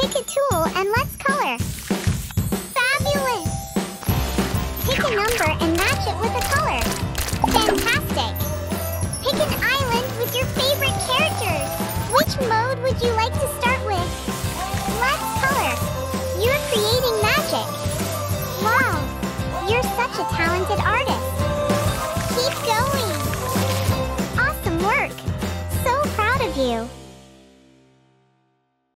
Pick a tool and let's color. Fabulous! Pick a number and match it with a color. Fantastic! Pick an island with your favorite characters. Which mode would you like to start with? Let's color. You're creating magic. Wow! You're such a talented artist.